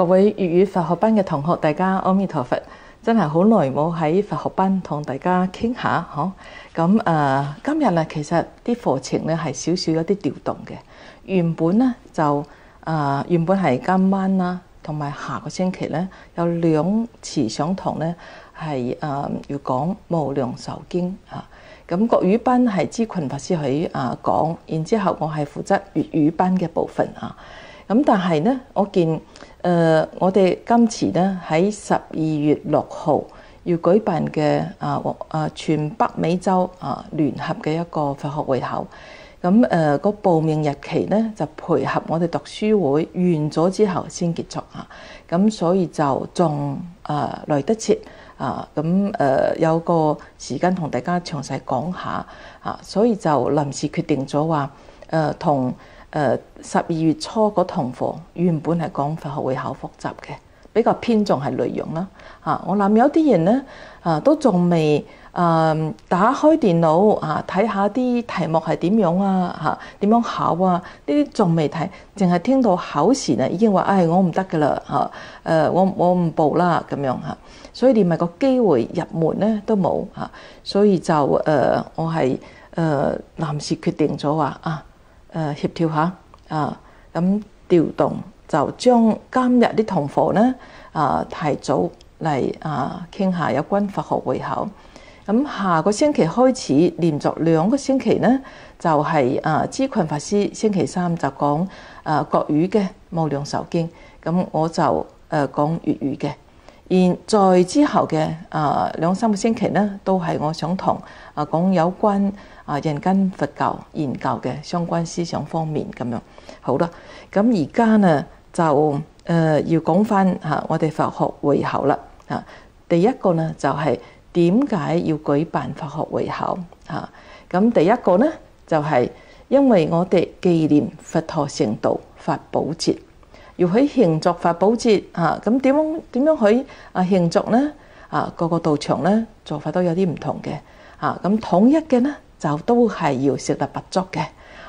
各位粵語佛學班嘅同學，大家阿彌陀佛！真係好耐冇喺佛學班同大家傾下，嗬。咁誒、今日咧其實啲課程咧係少少有啲調動嘅。原本咧就誒、原本係今晚啦，同埋下個星期咧有兩次上堂咧係誒要講無量壽經啊。咁國語班係知群法師去誒講，然之後我係負責粵語班嘅部分啊。咁但係咧，我見誒、我哋今次咧喺十二月六號要舉辦嘅啊啊全北美洲啊聯合嘅一個佛學會考，咁誒個報名日期咧就配合我哋讀書會完咗之後先結束啊，咁所以就仲誒來得切啊，咁誒有個時間同大家詳細講下啊，所以就臨時決定咗話誒同。誒十二月初嗰堂課原本係講法學會考複習嘅，比較偏重係內容啦。嚇，我諗有啲人咧啊，都仲未誒打開電腦啊，睇下啲題目係點樣啊，嚇點樣考啊？呢啲仲未睇，淨係聽到考試咧已經話，唉、我唔得噶啦嚇，誒我我唔報啦咁樣嚇，所以連埋個機會入門咧都冇嚇，所以就誒、我係誒臨時決定咗話啊。誒協調下啊，咁調動就將今日啲同課咧啊提早嚟啊傾下有關佛學會考。咁下個星期開始連續兩個星期咧，就係啊知群法師星期三就講啊國語嘅無量壽經，咁我就誒講粵語嘅。而在之後嘅啊兩三個星期咧，都係我想同啊講有關。啊，人間佛教研究嘅相關思想方面咁樣，好啦。咁而家呢就誒、要講翻嚇我哋佛學會考啦。啊，第一個呢就係點解要舉辦佛學會考啊？咁第一個呢就係、因為我哋紀念佛陀成道法寶節，要去慶祝法寶節啊。咁點樣點樣去啊慶祝呢？啊，個個道場呢做法都有啲唔同嘅啊。咁統一嘅呢？就都係要食得不足嘅，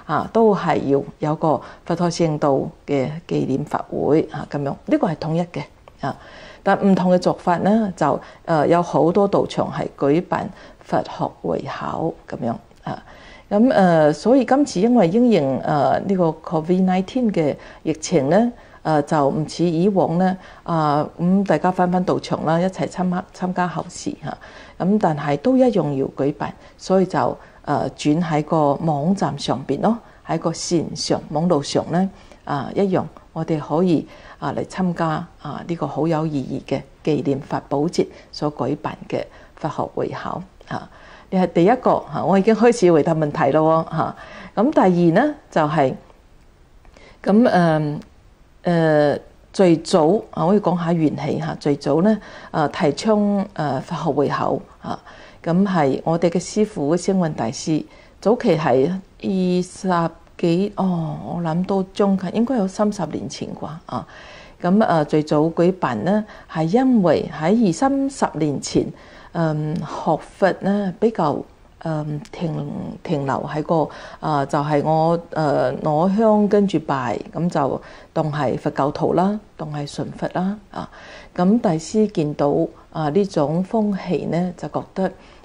啊，都係要有個佛陀聖道嘅紀念法會啊，咁樣呢個係統一嘅啊。但唔同嘅做法咧，就誒有好多道場係舉辦佛學會考咁樣啊。咁誒，所以今次因為應應誒呢個 Covid nineteen 嘅疫情咧，誒就唔似以往咧啊，咁大家翻翻道場啦，一齊參加參加考試嚇。咁但係都一樣要舉辦，所以就。誒轉喺個網站上邊咯，喺個線上網路上咧啊一樣，我哋可以啊嚟參加啊呢個好有意義嘅紀念法寶節所舉辦嘅法學會考啊！你係第一個嚇，我已經開始回答問題咯嚇。咁第二咧就係咁誒誒最早啊，可以講下元氣嚇。最早咧誒提倡誒法學會考啊。咁係我哋嘅師父星雲大師，早期係二十幾哦，我諗都中近應該有三十年前啩啊！咁啊最早舉辦咧，係因為喺二三十年前，嗯學佛咧比較嗯停停留喺個啊，就係、我誒攞香跟住拜，咁就當係佛教徒啦，當係信佛啦啊！咁大師見到啊呢種風氣咧，就覺得。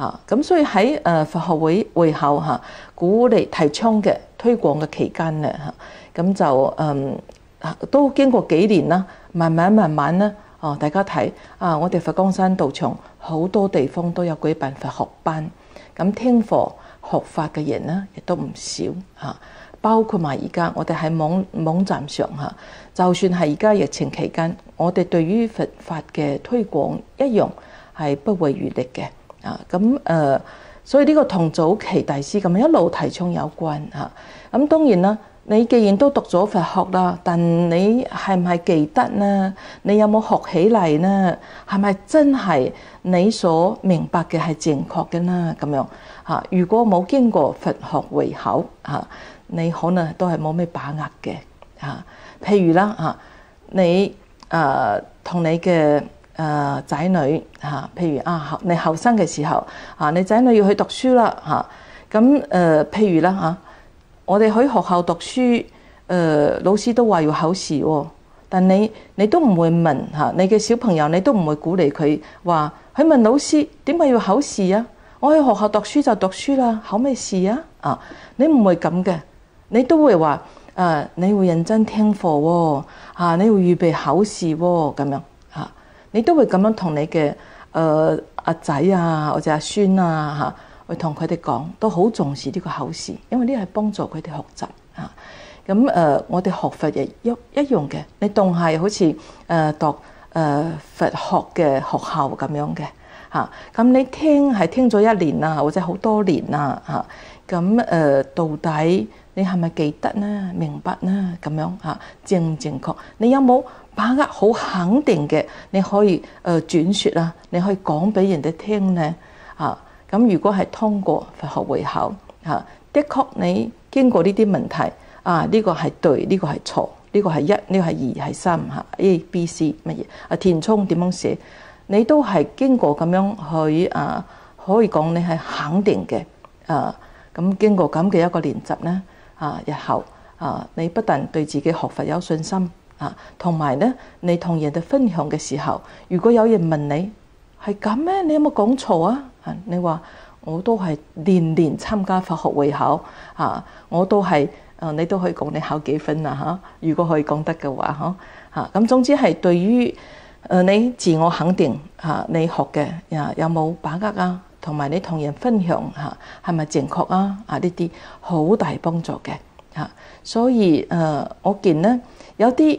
啊，咁所以喺誒佛學會會後嚇，鼓勵提倡嘅推廣嘅期間咧嚇，咁就嗯都經過幾年啦，慢慢慢慢咧，哦大家睇啊，我哋佛光山道場好多地方都有舉辦佛學班，咁聽課學法嘅人咧亦都唔少嚇，包括埋而家我哋喺網網站上嚇，就算係而家疫情期間，我哋對於佛法嘅推廣一樣係不遺餘力嘅啊！咁誒、所以呢個同早期大師咁樣一路提倡有關嚇。咁、啊、當然啦，你既然都讀咗佛學啦，但你係唔係記得呢？你有冇學起嚟呢？係咪真係你所明白嘅係正確嘅呢？咁樣嚇，如果冇經過佛學會考嚇。你可能都係冇咩把握嘅嚇，譬如啦嚇，你誒同你嘅誒仔女嚇，譬如啊，你後生嘅時候嚇，你仔女要去讀書啦嚇，咁誒譬如啦嚇，我哋喺學校讀書誒，老師都話要考試喎，但你你都唔會問嚇，你嘅小朋友你都唔會鼓勵佢話，佢問老師點解要考試啊？我喺學校讀書就讀書啦，考咩試啊？啊，你唔會咁嘅。你都會話誒、你會認真聽課喎、啊，你會預備考試喎、咁樣，你都會咁樣同你嘅誒阿仔啊或者阿孫啊嚇，去同佢哋講，都好重視呢個考試，因為呢係幫助佢哋學習嚇。咁、啊、誒、我哋學佛亦一一樣嘅，你當係好似誒、呃、讀誒、佛學嘅學校咁樣嘅嚇。咁、你聽係聽咗一年啊，或者好多年啊嚇。咁、誒、到底？你係咪記得呢？明白呢？咁樣嚇正唔正確？你有冇把握好肯定嘅？你可以誒轉説啊，你可以講俾人哋聽呢？啊咁，如果係通過佛學會考嚇，的確你經過呢啲問題啊，呢個係對，呢個係錯，呢個係一，呢個係二，係三嚇 A、B、C 乜嘢啊？填充點樣寫？你都係經過咁樣去啊，可以講你係肯定嘅啊。咁經過咁嘅一個練習咧。啊！日後啊，你不但對自己學佛有信心啊，同埋咧，你同人哋分享嘅時候，如果有人問你係咁咩？你有冇講錯啊？啊，你話我都係年年參加佛學會考啊，我都係啊，你都可以講你考幾分啊？嚇，如果可以講得嘅話，嗬嚇咁，總之係對於誒你自我肯定嚇，你學嘅啊有冇把握啊？同埋你同人分享嚇係咪正確啊？啊呢啲好大幫助嘅嚇，所以誒我見咧有啲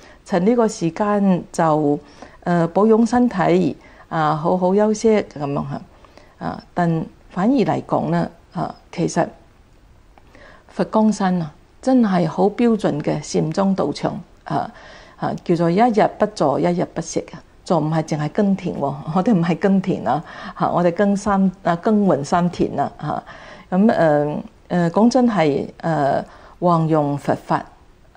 趁呢個時間就誒、保養身體，啊好好休息咁樣嚇。啊，但反而嚟講咧，啊其實佛光山啊，真係好標準嘅禪宗道場，啊啊叫做一日不坐，一日不食啊。就唔係淨係耕田喎，我哋唔係耕田啊，嚇！我哋耕三啊耕耘三田啊，嚇！咁誒誒講真係誒運用佛法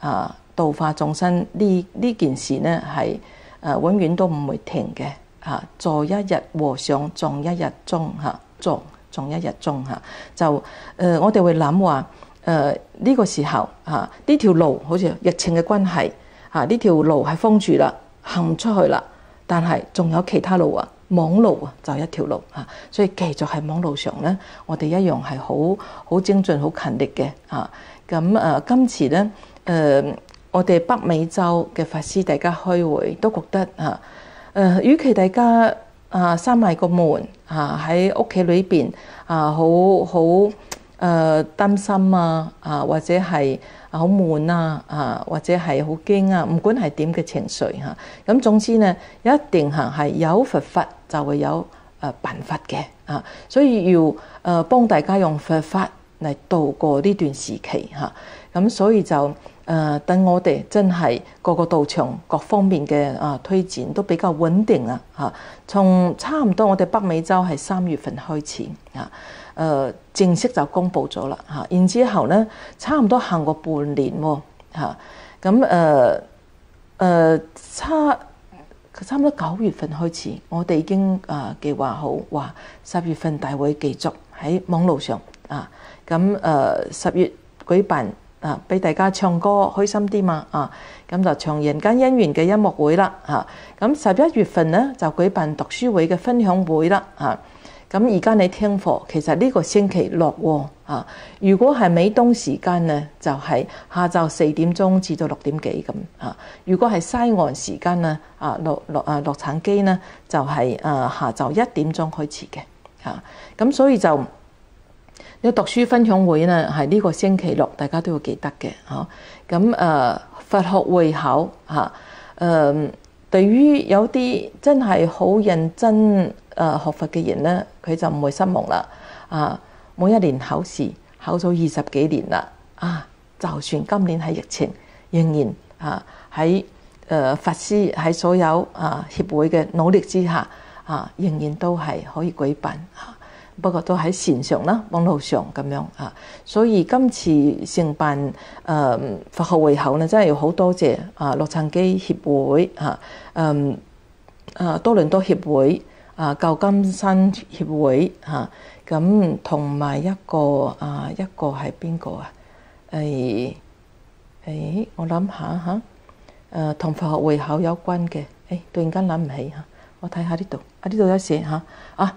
啊度化眾生呢呢件事咧係誒永遠都唔會停嘅嚇，做一日和尚撞一日鐘嚇，撞撞一日鐘嚇，就誒我哋會諗話誒呢個時候嚇呢條路好似疫情嘅關係嚇呢條路係封住啦，行唔出去啦。但係仲有其他路啊，網路啊就一條路啊，所以繼續喺網路上咧，我哋一樣係好好精進、好勤力嘅啊。咁誒，今次咧誒，我哋北美洲嘅法師大家開會都覺得啊誒，與其大家啊閂埋個門啊喺屋企裏邊啊，好好誒擔心啊啊，或者係。好悶啊！啊，或者係好驚啊，唔管係點嘅情緒嚇。咁總之咧，一定係係有佛法就會有誒辦法嘅啊。所以要誒幫大家用佛法嚟度過呢段時期嚇。咁所以就誒等我哋真係個個道場各方面嘅啊推薦都比較穩定啦嚇。從差唔多我哋北美洲係三月份開始啊。誒、正式就公布咗啦嚇，然之後咧差唔多行過半年喎嚇，咁誒誒差差唔多九月份開始，我哋已經啊計劃好話十月份大會繼續喺網路上啊，咁誒十月舉辦啊，俾大家唱歌開心啲嘛啊，咁就唱人間姻緣嘅音樂會啦嚇。咁十一月份咧就舉辦讀書會嘅分享會啦嚇。咁而家你聽課，其實呢個星期六喎啊。如果係美東時間咧，就係下晝四點鐘至到六點幾咁啊。如果係西岸時間咧，啊落落啊洛杉磯咧，就係誒下晝一點鐘開始嘅嚇。咁所以就呢個讀書分享會咧，係呢個星期六，大家都要記得嘅嚇。咁誒佛學會考嚇誒，對於有啲真係好認真。誒學佛嘅人咧，佢就唔會失望啦。啊，每一年考試考咗二十幾年啦。啊，就算今年係疫情，仍然啊喺誒法師喺所有啊協會嘅努力之下，啊仍然都係可以舉辦。啊，不過都喺線上啦、網絡上咁樣啊。所以今次承辦誒佛學會考咧，真係要好多謝啊洛杉磯協會啊，嗯啊多倫多協會。啊，舊金山協會嚇，咁同埋一個啊，一個係邊個啊？誒誒，我諗下嚇，誒同佛學會考有關嘅，誒突然間諗唔起嚇，我睇下呢度，啊呢度有寫嚇，啊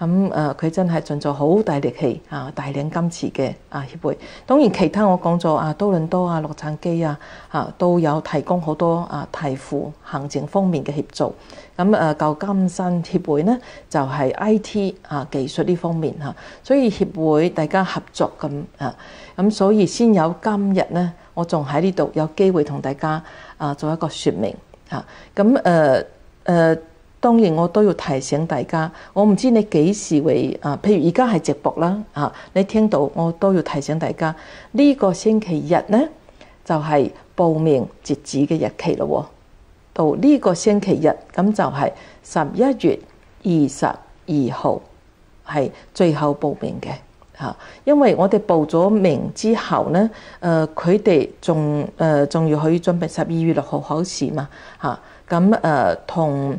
咁誒，佢、真係盡咗好大力氣啊，帶領今次嘅啊協會。當然其他我講咗啊，多倫多啊、洛杉磯啊嚇都有提供好多啊提付行政方面嘅協助。咁誒舊金山協會咧就係、I T 啊技術呢方面嚇，所以協會大家合作咁啊，咁所以先有今日咧，我仲喺呢度有機會同大家啊做一個説明嚇。咁誒誒。當然我都要提醒大家，我唔知你幾時會啊？譬如而家係直播啦，啊，你聽到我都要提醒大家，呢個星期日咧就係報名截止嘅日期咯。到呢個星期日咁就係十一月二十二號係最後報名嘅嚇，因為我哋報咗名之後咧，誒佢哋仲誒仲要去準備十二月六號考試嘛嚇，咁誒同。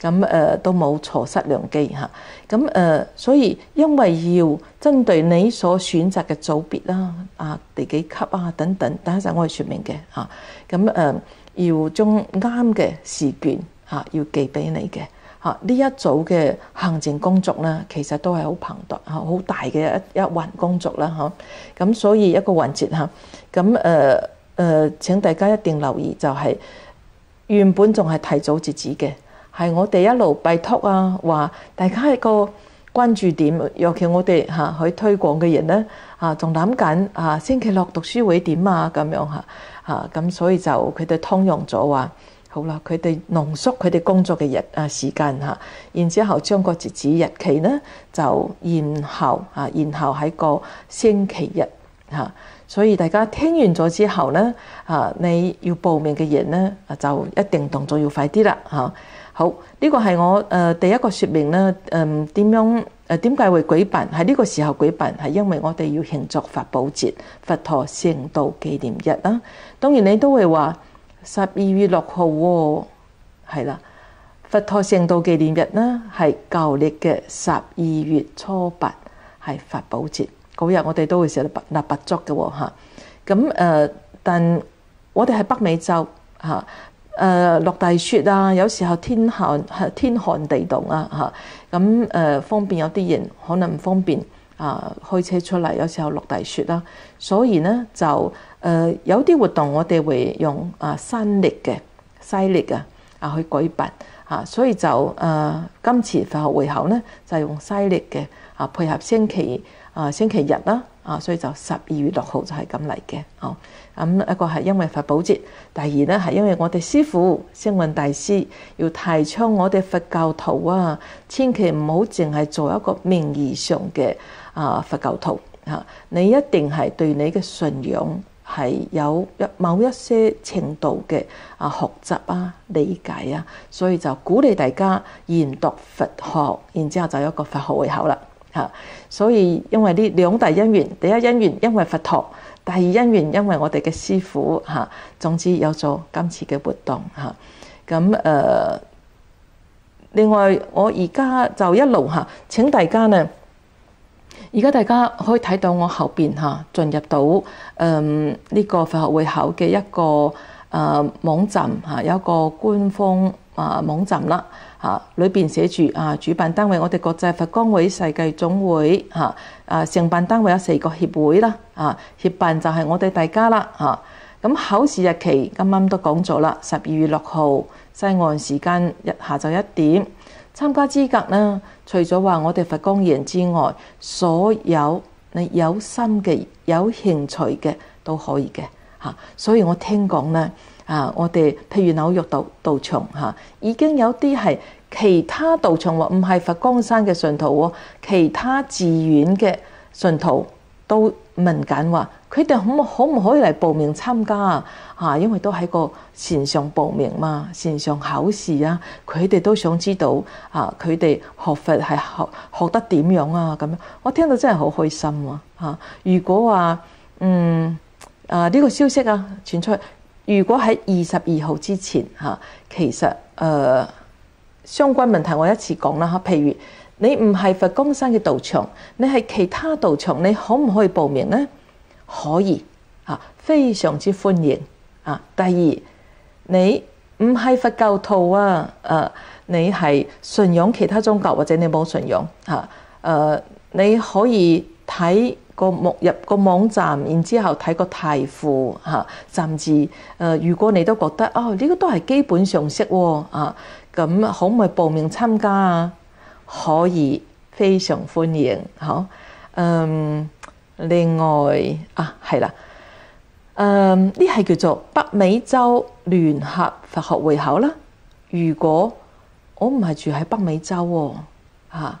咁誒都冇錯失良機嚇，咁誒所以因為要針對你所選擇嘅組別啦，啊第幾級啊等等，等一陣我哋説明嘅嚇，咁誒要將啱嘅試卷嚇要寄俾你嘅嚇，呢一組嘅行政工作咧，其實都係好龐大嚇，好大嘅一一環工作啦嚇，咁所以一個環節嚇，咁誒誒請大家一定留意，就係原本仲係提早截止嘅。係我哋一路拜託啊，話大家一個關注點，尤其我哋嚇去推廣嘅人咧嚇，仲諗緊啊星期六讀書會點啊咁樣嚇嚇，咁所以就佢哋通用咗話，好啦，佢哋濃縮佢哋工作嘅日啊時間嚇，然之後將個截止日期咧就延後啊，延後喺個星期日嚇，所以大家聽完咗之後咧啊，你要報名嘅人咧就一定動作要快啲啦嚇。好，呢個係我誒第一個説明咧，誒點樣誒點解會舉辦喺呢個時候舉辦，係因為我哋要慶祝法寶節、佛陀聖道紀念日啦。當然你都會話十二月六號喎，係啦，佛陀聖道紀念日咧係舊曆嘅十二月初八，係法寶節嗰日，我哋都會寫得立不足嘅喎嚇。咁誒，但我哋係北美洲嚇。誒落大雪啊！有時候天寒天寒地凍啊嚇，咁誒方便有啲人可能唔方便啊開車出嚟，有時候落大雪啦，所以咧就誒有啲活動我哋會用啊新曆嘅西力啊啊去舉辦啊，所以就誒、今次佛學會考呢就用西力嘅啊，配合星期啊星期日啦啊，所以就十二月六號就係咁嚟嘅哦。咁、一個係因為佛寶節，第二咧係因為我哋師父星雲大師要提倡我哋佛教徒啊，千祈唔好淨係做一個名義上嘅啊佛教徒嚇、你一定係對你嘅信仰。係有一某一些程度嘅啊學習啊理解啊，所以就鼓勵大家研讀佛學，然之後就有一個佛學胃口啦嚇。所以因為呢兩大因緣，第一因緣因為佛學，第二因緣因為我哋嘅師傅嚇。總之有咗今次嘅活動嚇。咁誒，另外我而家就一路嚇請大家呢。而家大家可以睇到我後邊嚇進入到誒呢個佛學會考嘅一個誒網站嚇，有一個官方啊網站啦嚇，裏邊寫住啊主辦單位我哋國際佛光會世界總會嚇，啊承辦單位有四個協會啦啊，協辦就係我哋大家啦嚇。咁考試日期啱啱都講咗啦，十二月六號西岸時間日下晝一點。參加資格呢，除咗話我哋佛光人之外，所有你有心嘅、有興趣嘅都可以嘅嚇。所以我聽講呢，啊，我哋譬如紐約道道場嚇，已經有啲係其他道場喎，唔係佛光山嘅信徒喎，其他寺院嘅信徒都問緊話。佢哋可可唔可以嚟報名參加啊？嚇，因為都喺個線上報名嘛，線上考試啊。佢哋都想知道啊，佢哋學佛係學學得點樣啊？咁樣我聽到真係好開心喎嚇。如果話嗯啊呢個消息啊傳出，如果喺二十二號之前嚇，其實誒相關問題我一次講啦嚇。譬如你唔係佛光山嘅道場，你係其他道場，你可唔可以報名咧？可以啊，非常之歡迎啊。第二，你唔係佛教徒啊，誒，你係信仰其他宗教或者你冇信仰嚇，誒，你可以睇個目入個網站，然之後睇個題庫嚇，甚至誒，如果你都覺得哦，呢個都係基本常識喎啊，咁可唔可以報名參加啊？可以，非常歡迎，好，嗯。另外啊，係啦，誒呢係叫做北美洲聯合佛學會考啦。如果我唔係住喺北美洲喎，嚇，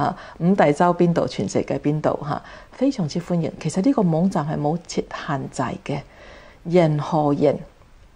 啊，五大洲邊度？全世界邊度嚇？非常之歡迎。其實呢個網站係冇設限制嘅，任何人、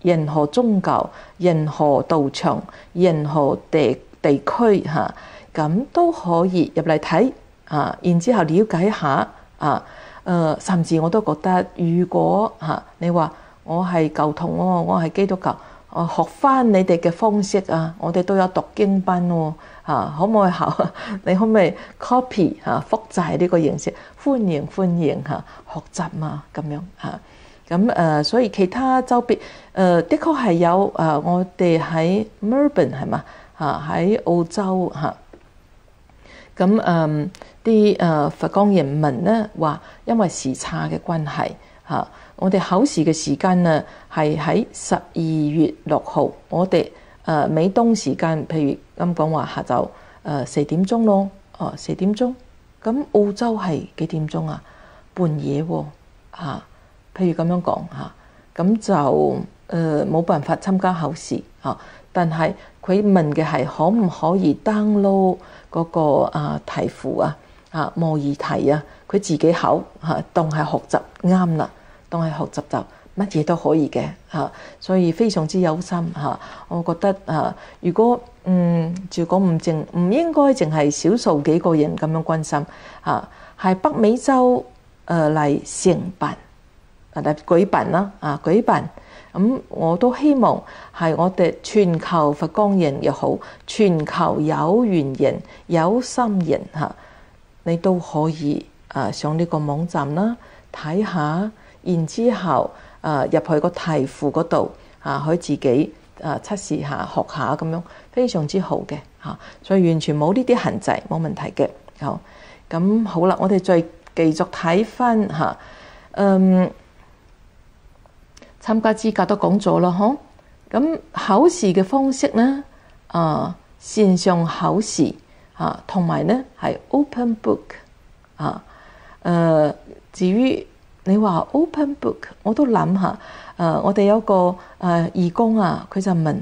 任何宗教、任何道場、任何地地區嚇，咁、都可以入嚟睇啊，然之後了解下啊。誒、呃，甚至我都覺得，如果嚇、啊、你話我係舊同喎，我係基督教，我學翻你哋嘅方式啊，我哋都有讀經班喎、啊，可唔可以考？你可唔可以 copy 嚇、啊、複製呢個形式？歡迎歡迎嚇、啊、學習嘛咁樣嚇。咁、啊、誒，所以其他周邊誒、的確係有誒、我哋喺 Melbourne 係嘛嚇喺澳洲嚇。咁、啊、誒。啲誒佛光人民咧話，因為時差嘅關係嚇，我哋考試嘅時間呢係喺十二月六號，我哋誒美東時間，譬如咁講話下晝誒四點鐘咯，哦四點鐘，咁澳洲係幾點鐘啊？半夜喎嚇，譬如咁樣講嚇，咁就誒冇辦法參加考試嚇，但係佢問嘅係可唔可以 download 嗰個啊題庫啊？啊模擬題啊，佢自己考嚇當係學習啱啦，當係學習就乜嘢都可以嘅嚇，所以非常之有心嚇。我覺得啊，如果嗯如果唔淨唔應該淨係少數幾個人咁樣關心嚇，係北美洲誒嚟承辦啊嚟舉辦啦啊舉辦。咁我都希望係我哋全球佛光人又好，全球有緣人、有心人嚇，你都可以啊上呢個網站啦睇下，然之後啊入去個題庫嗰度啊，可以自己啊測試下、學下咁樣，非常之好嘅嚇，所以完全冇呢啲限制，冇問題嘅。好，咁好啦，我哋再繼續睇翻嚇，嗯。參加資格都講咗啦，嗬。咁考試嘅方式咧，啊線上考試啊，同埋咧係 open book 啊。誒，至於你話 open book，我都諗下。誒，我哋有個誒義工啊，佢就問：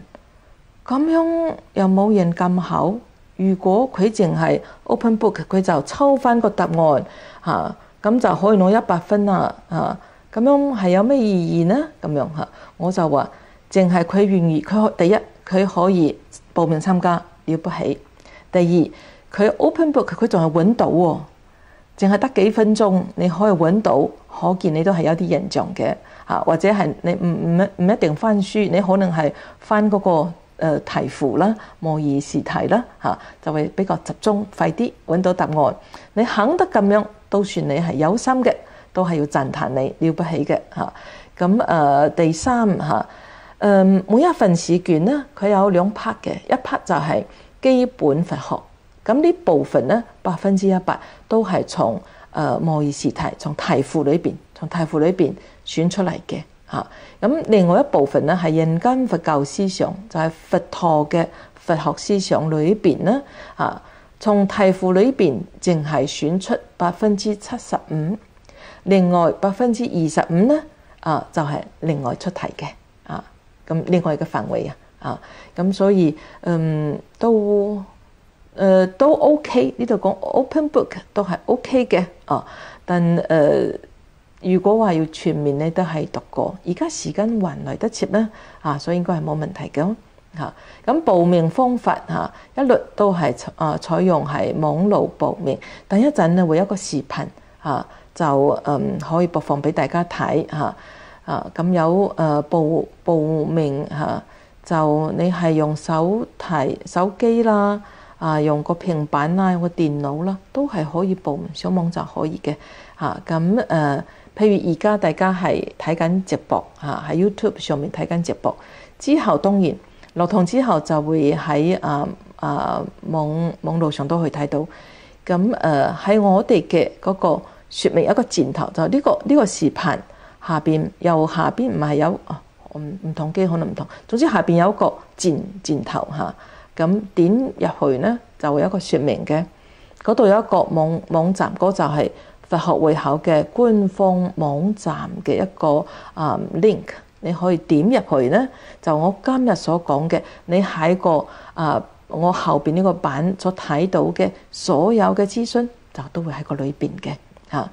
咁樣有冇人咁好？如果佢淨係 open book，佢就抽翻個答案嚇，咁就可以攞一百分啦，啊！咁樣係有咩意義呢？咁樣嚇，我就話，淨係佢願意，佢第一佢可以報名參加，了不起。第二佢 open book，佢仲係揾到喎，淨係得幾分鐘，你可以揾到，可見你都係有啲印象嘅嚇，或者係你唔唔唔一定翻書，你可能係翻嗰個誒題庫啦、模擬試題啦嚇，就會比較集中，快啲揾到答案。你肯得咁樣，都算你係有心嘅。都係要讚歎你了不起嘅嚇，咁誒第三嚇，誒每一份試卷咧，佢有兩 part 嘅，一 part 就係基本佛學，咁呢部分咧百分之一百都係從誒模擬試題，從題庫裏邊，從題庫裏邊選出嚟嘅嚇。咁另外一部分咧係人間佛教思想，就係佛陀嘅佛學思想裏邊咧嚇，從題庫裏邊淨係選出百分之七十五。另外百分之二十五咧，啊就係、另外出題嘅，啊咁另外嘅範圍啊，啊咁所以嗯都誒、都 OK 呢度講 open book 都係 OK 嘅，啊但誒、如果話要全面咧都係讀過，而家時間還來得切咧，啊所以應該係冇問題嘅，嚇咁報名方法嚇一律都係啊採用係網路報名，等一陣咧會有一個視頻嚇。就嗯可以播放俾大家睇嚇啊！咁有誒報報名嚇，就你係用手提手機啦啊，用個平板啦，用個電腦啦，都係可以報名上網就可以嘅嚇。咁誒，譬如而家大家係睇緊直播嚇，喺 YouTube 上面睇緊直播之後，當然落堂之後就會喺啊啊網網路上都可以睇到。咁誒喺我哋嘅嗰個。説明一個箭頭，就呢、這個呢、這個視頻下邊右下邊唔係有啊，唔唔同機可能唔同。總之下邊有一個箭箭頭嚇，咁、點入去咧就會有一個説明嘅。嗰度有一個網網站，嗰就係佛學會考嘅官方網站嘅一個啊 link，你可以點入去咧，就我今日所講嘅，你喺個啊我後邊呢個版所睇到嘅所有嘅資訊，就都會喺個裏邊嘅。嚇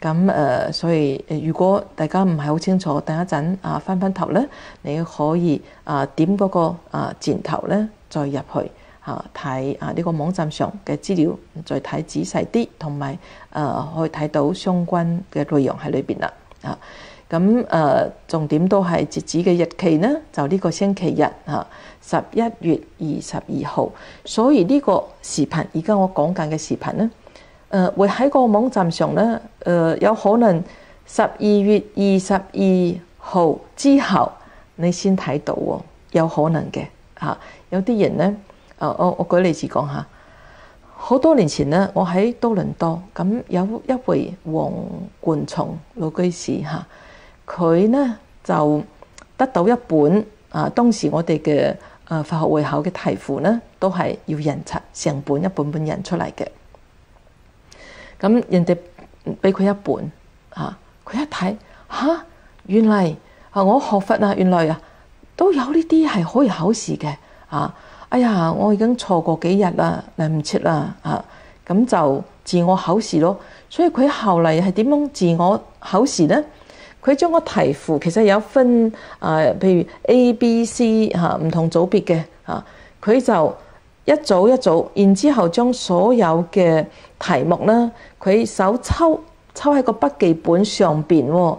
咁誒，所以如果大家唔係好清楚，等一陣啊，翻翻頭咧，你可以啊點嗰個啊箭頭咧，再入去嚇睇啊呢個網站上嘅資料，再睇仔細啲，同埋誒可以睇到相關嘅內容喺裏邊啦。啊，咁誒重點都係截止嘅日期呢，就呢個星期日嚇十一月二十二號。所以呢個視頻，而家我講緊嘅視頻咧。誒會喺個網站上咧，誒有可能十二月二十二號之後你先睇到喎，有可能嘅嚇。有啲人咧，誒我我舉例子講下，好多年前咧，我喺多倫多，咁有一位黃冠松老居士嚇，佢咧就得到一本啊，當時我哋嘅誒法學會考嘅題庫咧，都係要印刷成本一本本印出嚟嘅。咁人哋俾佢一本嚇，佢一睇嚇，原嚟啊我學佛啊，原來啊都有呢啲係可以考試嘅啊！哎呀，我已經錯過幾日啦，嚟唔切啦啊！咁就自我考試咯。所以佢後嚟係點樣自我考試咧？佢將個題庫其實有分啊，譬如 A、B、C 嚇唔同組別嘅嚇，佢就一組一組，然之後將所有嘅題目咧，佢手抽抽喺個筆記本上邊喎，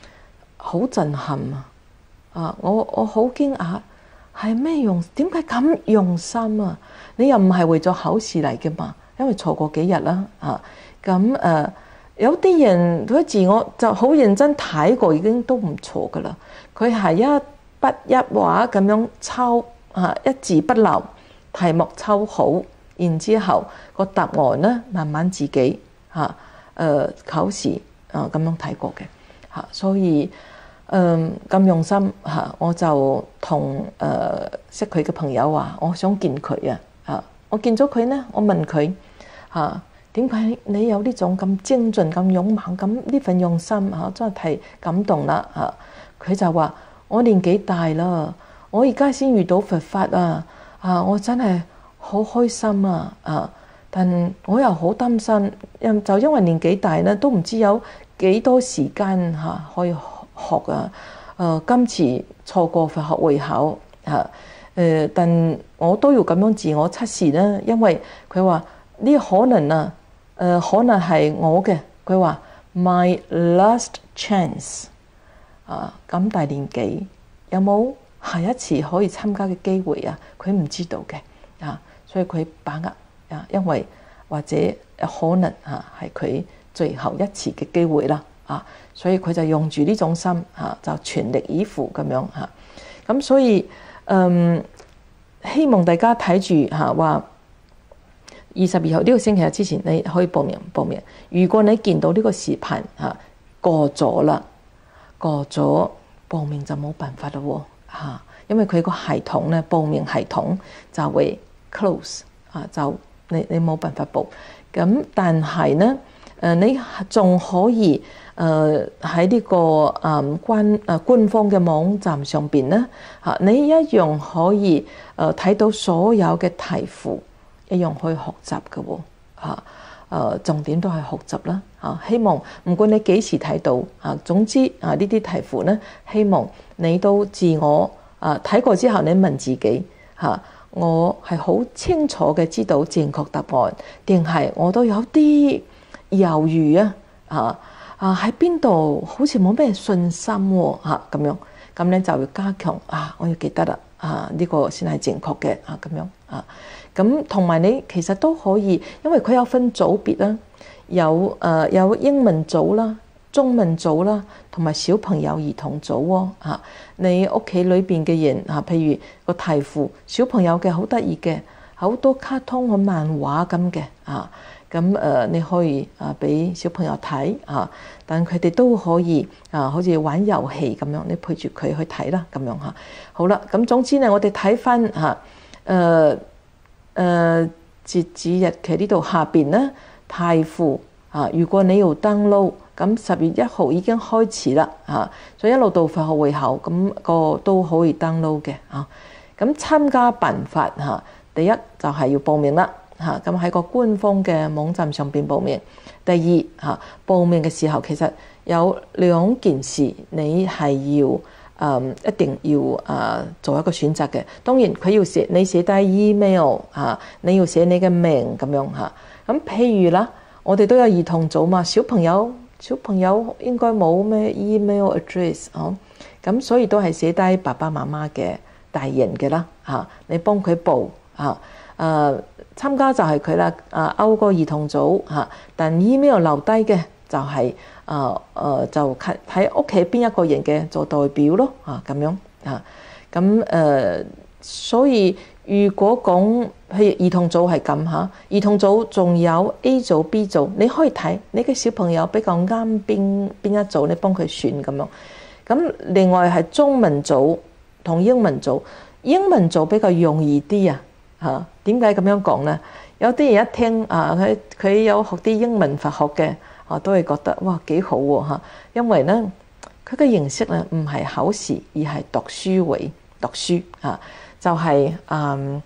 好震撼啊！啊，我我好驚訝，係咩用？點解咁用心啊？你又唔係為咗考試嚟嘅嘛？因為錯過幾日啦，啊咁誒。有啲人佢自我就好認真睇過，已經都唔錯噶啦。佢係一筆一畫咁樣抽啊，一字不漏，題目抽好，然之後個答案咧慢慢自己嚇誒考試啊咁樣睇過嘅嚇，所以誒咁用心嚇，我就同誒識佢嘅朋友話，我想見佢啊嚇，我見咗佢咧，我問佢嚇。點解你有呢種咁精進、咁勇猛、咁呢份用心嚇，真係太感動啦嚇！佢就話：我年紀大啦，我而家先遇到佛法啊！啊，我真係好開心啊！啊，但我又好擔心，因就因為年紀大咧，都唔知有幾多時間嚇可以學啊！誒，今次錯過佛學會考嚇誒，但我都要咁樣自我測試咧，因為佢話呢可能啊〜誒、可能係我嘅，佢話 my last chance 啊，咁大年紀有冇下一次可以參加嘅機會啊？佢唔知道嘅啊，所以佢把握啊，因為或者可能啊係佢最後一次嘅機會啦啊，所以佢就用住呢種心啊，就全力以赴咁樣嚇。咁、所以嗯，希望大家睇住嚇話。二十二號呢個星期日之前，你可以報名報名。如果你見到呢個視頻嚇過咗啦，過咗報名就冇辦法啦喎嚇，因為佢個系統咧報名系統就會 close 啊，就你你冇辦法報。咁但係咧誒，你仲可以誒喺呢個誒官誒官方嘅網站上邊咧嚇，你一樣可以誒睇到所有嘅題庫。一樣可以學習嘅喎，嚇，誒重點都係學習啦，嚇，希望唔管你幾時睇到，嚇，總之啊呢啲題庫咧，希望你都自我啊睇過之後，你問自己嚇，我係好清楚嘅知道正確答案，定係我都有啲猶豫啊，嚇啊啊喺邊度好似冇咩信心喎，嚇咁樣，咁咧就要加強啊，我要記得啦，啊呢個先係正確嘅，啊咁樣啊。咁同埋你其實都可以，因為佢有分組別啦，有誒有英文組啦、中文組啦，同埋小朋友兒童組喎嚇。你屋企裏邊嘅人嚇，譬如個題庫，小朋友嘅好得意嘅，好多卡通好漫畫咁嘅啊。咁誒你可以啊俾小朋友睇啊，但佢哋都可以啊，好似玩遊戲咁樣，你陪住佢去睇啦，咁樣嚇。好啦，咁總之咧，我哋睇翻嚇誒。誒、截止日期呢度下邊咧，題庫啊！如果你要登錄咁十月一號已經開始啦啊！所以一路到佛學會考，咁、那個都可以登撈嘅啊。咁參加辦法嚇、第一就係要報名啦嚇，咁、喺個官方嘅網站上邊報名。第二嚇、報名嘅時候其實有兩件事，你係要。誒、一定要誒、做一個選擇嘅，當然佢要寫你寫低 email 嚇、你要寫你嘅名咁樣嚇。咁、譬如啦，我哋都有兒童組嘛，小朋友小朋友應該冇咩 email address 哦、咁所以都係寫低爸爸媽媽嘅大人嘅啦嚇，你幫佢報嚇誒、啊、參加就係佢啦，啊勾個兒童組嚇、但 email 留低嘅就係、是。啊，誒、呃、就喺屋企邊一個人嘅做代表咯，啊咁樣啊，咁誒所以如果講譬如兒童組係咁嚇，兒童組仲有 A 組、B 組，你可以睇你嘅小朋友比較啱邊邊一組，你幫佢選咁樣。咁另外係中文組同英文組，英文組比較容易啲啊嚇。點解咁樣講咧？有啲人一聽啊，佢佢有學啲英文佛學嘅，啊都會覺得哇幾好喎嚇，因為咧佢嘅形式咧唔係考試，而係讀書會讀書啊。就係誒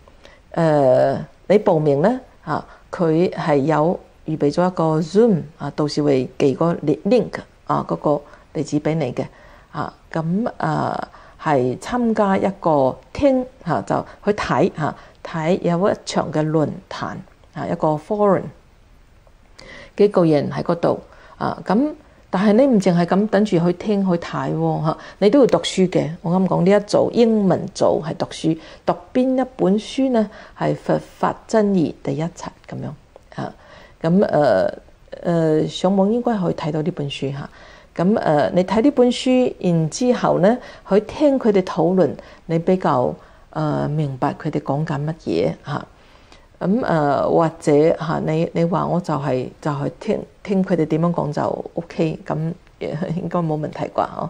誒，你報名咧嚇，佢係有預備咗一個 Zoom 啊，到時會寄個 link 啊，嗰個地址俾你嘅啊。咁誒係參加一個聽嚇，就去睇嚇睇有一場嘅論壇啊，一個 forum 幾個人喺嗰度啊咁。但係你唔淨係咁等住去聽去睇喎，你都要讀書嘅。我啱講呢一組英文組係讀書，讀邊一本書呢？係《佛法真義》第一冊咁樣啊。咁誒誒上網應該可以睇到呢本書嚇。咁誒、你睇呢本書，然之後呢，去聽佢哋討論，你比較、呃、明白佢哋講緊乜嘢嚇。咁誒、或者嚇你你話我就係、就係、是、聽聽佢哋點樣講就 OK，咁應該冇問題啩嗬？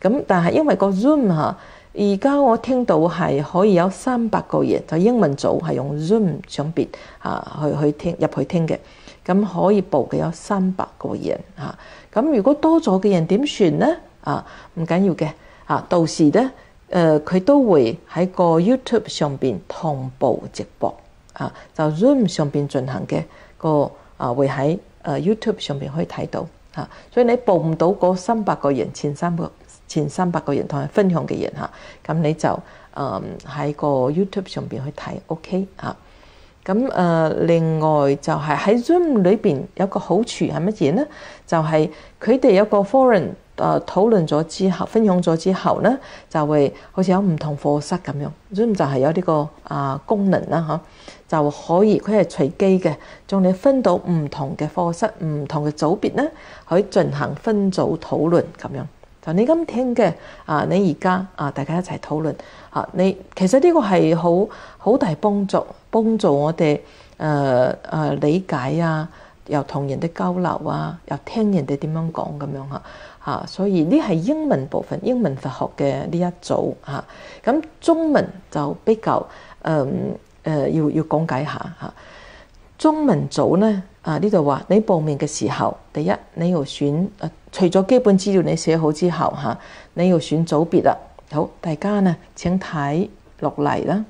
咁但係因為個 Zoom 嚇，而家我聽到係可以有三百個人，就英文組係用 Zoom 上邊嚇去去聽入去聽嘅，咁可以報嘅有三百個人嚇。咁如果多咗嘅人點算咧？啊唔緊要嘅嚇，到時咧誒佢都會喺個 YouTube 上邊同步直播。啊，就 Zoom 上邊進行嘅個啊，會喺誒 YouTube 上邊可以睇到嚇，所以你報唔到嗰三百個人前三個前三百個人同埋分享嘅人嚇，咁你就誒喺個 YouTube 上邊去睇，OK 嚇。咁誒另外就係喺 Zoom 裏邊有個好處係乜嘢咧？就係佢哋有個 foreign。誒討論咗之後，分享咗之後咧，就會好似有唔同課室咁樣，咁就係有呢個啊功能啦，嚇就可以佢係隨機嘅，將你分到唔同嘅課室、唔同嘅組別咧，可以進行分組討論咁樣。就你今聽嘅啊，你而家啊，大家一齊討論嚇，你其實呢個係好好大幫助，幫助我哋誒誒理解啊，又同人哋交流啊，又聽人哋點樣講咁樣嚇。啊，所以呢係英文部分，英文佛學嘅呢一組嚇。咁、中文就比較誒誒、要要講解下嚇、中文組咧啊，呢度話你報名嘅時候，第一你要選誒、除咗基本資料你寫好之後嚇、你要選組別啦。好，大家呢請睇落嚟啦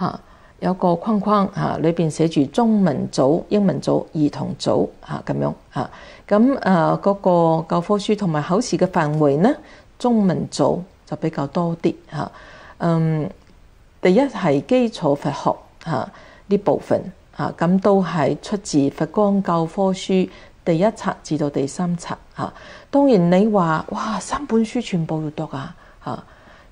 嚇。有個框框嚇，裏邊寫住中文組、英文組、兒童組嚇咁樣嚇。咁誒嗰個教科書同埋考試嘅範圍呢，中文組就比較多啲嚇。嗯，第一係基礎佛學嚇呢部分嚇，咁都係出自佛光教科書第一冊至到第三冊嚇。當然你話哇三本書全部要讀啊嚇。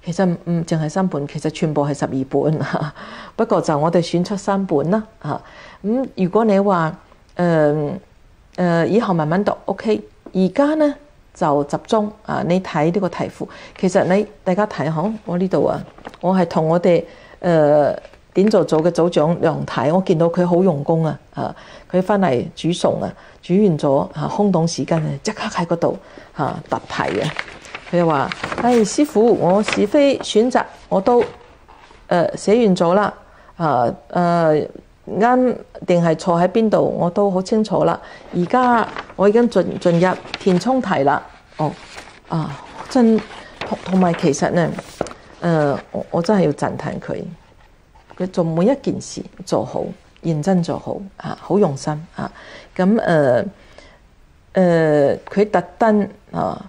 其實唔淨係三本，其實全部係十二本。不過就我哋選出三本啦嚇。咁如果你話誒誒以後慢慢讀，OK。而家咧就集中啊，你睇呢個題庫。其實你大家睇下，我呢度啊，我係同我哋誒點做組嘅組長梁太，我見到佢好用功啊嚇。佢翻嚟煮餸啊，煮完咗嚇空檔時間啊，即刻喺嗰度嚇答題啊。佢就話：唉、哎，師傅，我是非選擇我都誒、呃、寫完咗啦，啊誒啱定係錯喺邊度，我都好清楚啦。而家我已經進進入填充題啦。哦，啊真同同埋其實咧，誒、我我真係要讚歎佢，佢做每一件事做好，認真做好啊，好用心啊。咁誒誒，佢、特登啊。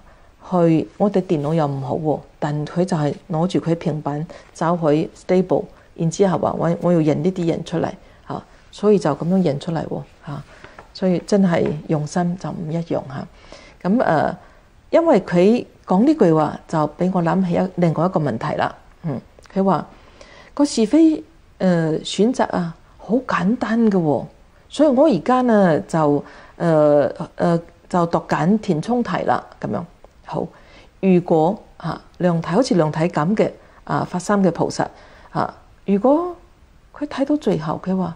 去我哋電腦又唔好喎，但佢就係攞住佢平板走去 stable，然之後話我我要印呢啲人出嚟，所以就咁樣印出嚟喎嚇，所以真係用心就唔一樣嚇。咁誒，因為佢講呢句話就俾我諗起一另外一個問題啦。嗯，佢話個是非誒、呃、選擇啊，好簡單嘅喎，所以我而家呢就誒誒、就讀緊填充題啦，咁樣。好，如果啊量體好似量體咁嘅啊發心嘅菩薩啊，如果佢睇到最後佢話：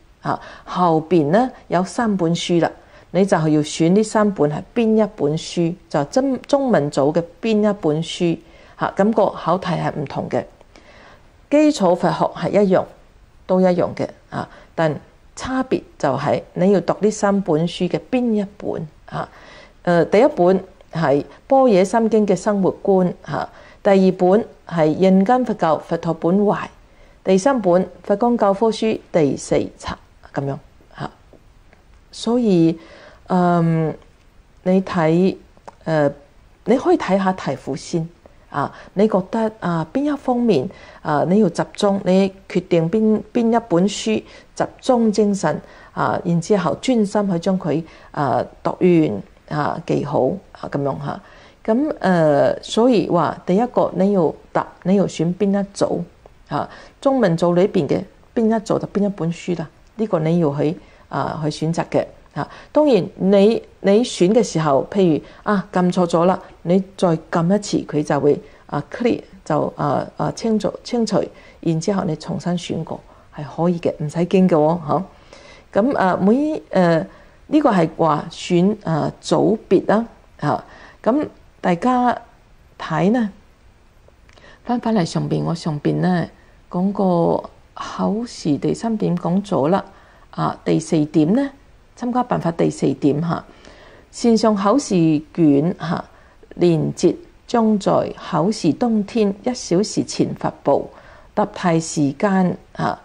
嚇？後邊咧有三本書啦，你就係要選呢三本係邊一本書，就中中文組嘅邊一本書。嚇，咁個考題係唔同嘅，基礎佛學係一樣，都一樣嘅啊，但差別就係你要讀呢三本書嘅邊一本啊？誒，第一本係《波野心經》嘅生活觀嚇，第二本係《印根佛教佛陀本懷》，第三本《佛光教科書》第四冊咁樣嚇。所以，嗯，你睇誒，你可以睇下題庫先。啊，你覺得啊邊一方面啊你要集中，你決定邊邊一本書集中精神啊，然之後專心去將佢啊讀完啊記好啊咁樣嚇。咁誒，所以話第一個你要答，你要選邊一組啊？中文組裏邊嘅邊一組就邊一本書啦。呢個你要去啊去選擇嘅嚇。當然你你選嘅時候，譬如啊撳錯咗啦。你再撳一次，佢就會啊 clear 就啊啊清除清除，然之後你重新選過係可以嘅，唔使驚嘅喎，嚇。咁啊每誒呢個係話選啊組別啦，嚇。咁大家睇呢，翻返嚟上邊，我上邊咧講個考試第三點講咗啦，啊第四點咧參加辦法第四點嚇，線上考試卷嚇。連接將在考試當天一小時前發布答題時間啊！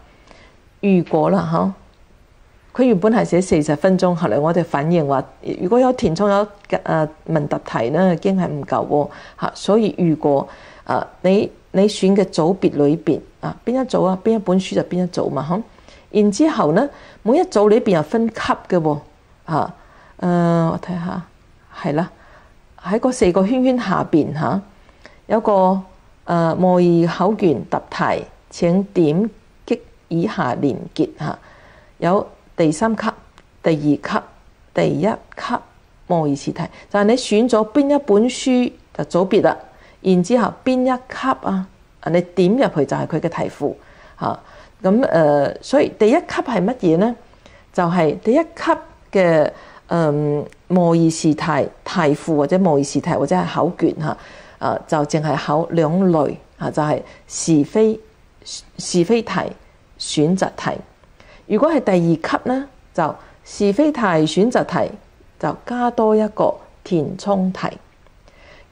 如果啦嚇，佢原本係寫四十分鐘，後嚟我哋反映話，如果有填充有誒問答題咧，已經係唔夠喎。所以如果啊，你你选嘅组别里边啊，边一组啊，边一本书就边一组嘛，吓。然之后咧，每一组里边又分级嘅，啊，诶，我睇下，系啦，喺个四个圈圈下边吓，有个诶模拟考卷答题，请点击以下连结吓，有第三级、第二级、第一级模拟试题，就系你选咗边一本书就组别啦。然之後邊一級啊，啊你點入去就係佢嘅題庫嚇。咁誒，所以第一級係乜嘢咧？就係第一級嘅。嗯，模擬試題題庫或者模擬試題或者係考卷嚇，啊就淨係考兩類啊，就係、是、非是非題、選擇題。如果係第二級咧，就是非題、選擇題就加多一個填充題。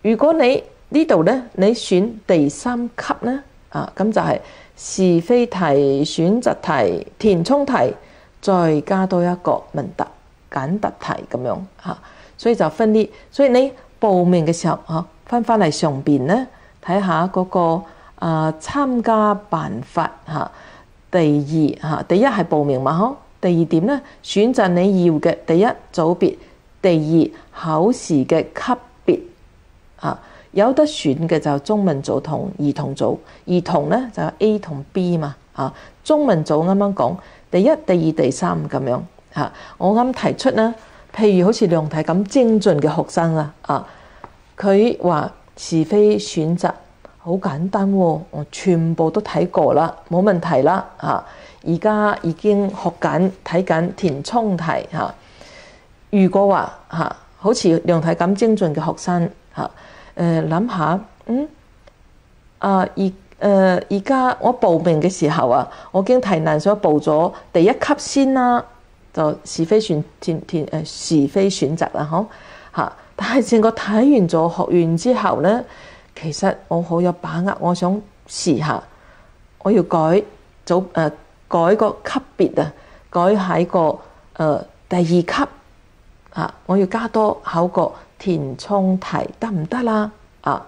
如果你呢度咧，你選第三級咧，啊咁就係是非題、選擇題、填充題，再加多一個問答。簡答題咁樣嚇，所以就分啲。所以你報名嘅時候嚇，翻翻嚟上邊咧，睇下嗰個啊參加辦法嚇。第二嚇，第一係報名嘛呵。第二點咧，選擇你要嘅第一組別。第二考試嘅級別嚇，有得選嘅就中文組同兒童組。兒童咧就 A 同 B 嘛嚇。中文組啱啱講第一、第二、第三咁樣。嚇！我啱提出咧，譬如好似量題咁精進嘅學生啊，啊，佢話是非選擇好簡單喎，我全部都睇過啦，冇問題啦，嚇！而家已經學緊睇緊填充題嚇。如果話嚇，好似量題咁精進嘅學生嚇，誒諗下，嗯，啊而誒而家我報名嘅時候啊，我已經提難咗報咗第一級先啦。就是非選填填誒是非選擇啦，嗬嚇！但係成個睇完咗學完之後咧，其實我好有把握，我想試下，我要改組誒、改個級別啊，改喺個誒、第二級啊，我要加多考個填充題得唔得啦？啊，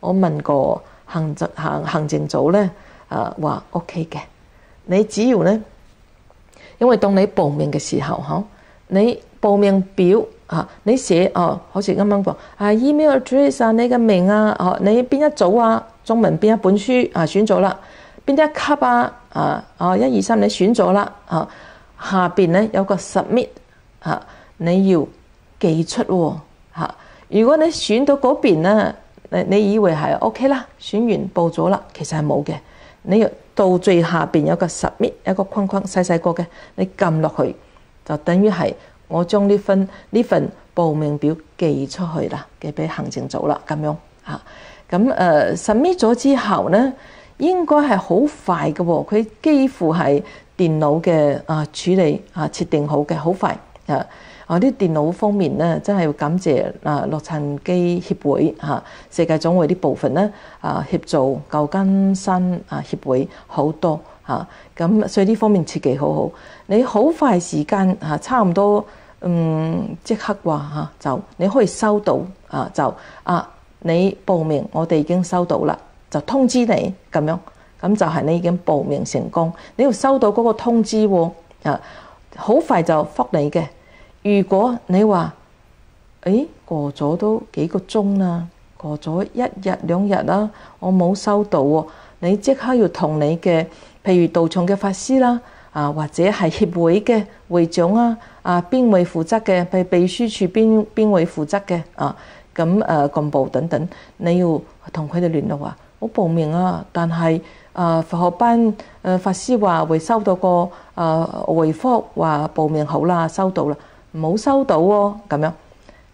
我問過行政行行政組咧，啊話 OK 嘅。你只要咧，因為當你報名嘅時候，嗬，你報名表啊，你寫哦，好似啱啱講啊，email address 啊，你嘅名啊，哦，你邊一組啊，中文邊一本書？啊，選咗啦，邊一級啊，啊，哦，一二三，你選咗啦，啊，下邊咧有個 submit 啊，你要寄出喎，嚇。如果你選到嗰邊咧，你你以為係 OK 啦，選完報咗啦，其實係冇嘅。你到最下邊有個 submit，一個框框細細個嘅，你撳落去就等於係我將呢份呢份報名表寄出去啦，寄俾行政組啦，咁樣嚇。咁誒 submit 咗之後咧，應該係好快嘅喎，佢幾乎係電腦嘅啊處理啊設定好嘅，好快啊。啊！啲電腦方面咧，真係要感謝啊洛杉磯協會嚇世界總會啲部分咧啊協助舊金山啊協會好多嚇，咁所以呢方面設計好好。你好快時間嚇，差唔多嗯即刻話嚇就你可以收到啊就啊你報名，我哋已經收到啦，就通知你咁樣，咁就係你已經報名成功。你要收到嗰個通知喎啊，好快就覆你嘅。如果你話，誒過咗都幾個鐘啦，過咗一日兩日啦，我冇收到喎，你即刻要同你嘅，譬如道場嘅法師啦，啊或者係協會嘅 會長啊，啊邊位負責嘅，譬如秘書處邊邊位負責嘅，啊咁誒幹部等等，你要同佢哋聯絡話，我報名啊，但係誒佛學班誒法師話會收到個誒回覆話報名好啦，收到啦。冇收到喎，咁樣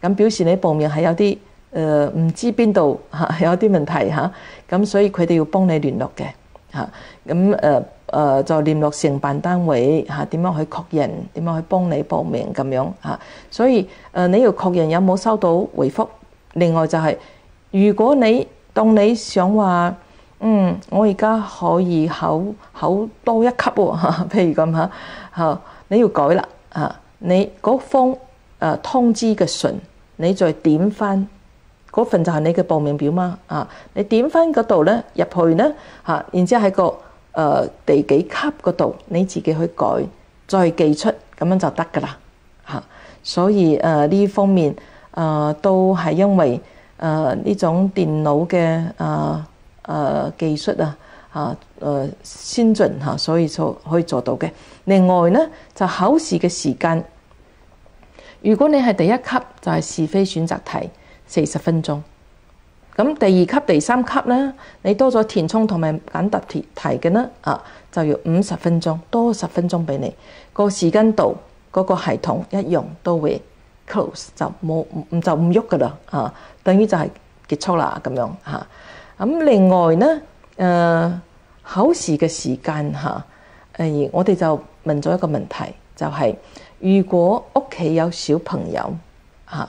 咁表示你報名係有啲誒唔知邊度嚇 有啲問題嚇，咁所以佢哋要幫你聯絡嘅嚇，咁誒誒就聯絡承辦單位嚇點樣去確認，點樣去幫你報名咁樣嚇，所以誒你要確認有冇收到回覆。另外就係如果你當你想話嗯，我而家可以考考多一級喎，譬如咁嚇嚇，你要改啦嚇。你嗰封誒通知嘅信，你再點翻嗰份就係你嘅報名表嘛啊！你點翻嗰度咧入去咧嚇，然之後喺個誒第幾級嗰度你自己去改，再寄出咁樣就得噶啦嚇。所以誒呢方面誒都係因為誒呢種電腦嘅誒誒技術啊嚇誒先進嚇，所以就可以做到嘅。另外咧就考試嘅時間。如果你係第一級，就係是非選擇題四十分鐘。咁第二級、第三級咧，你多咗填充同埋簡答題題嘅呢，啊就要五十分鐘，多十分鐘俾你。個時間度嗰個系統一樣都會 close 就冇唔就唔喐噶啦，啊等於就係結束啦咁樣嚇。咁另外咧，誒考試嘅時間嚇，誒我哋就問咗一個問題，就係。如果屋企有小朋友嚇，